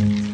Mm-hmm.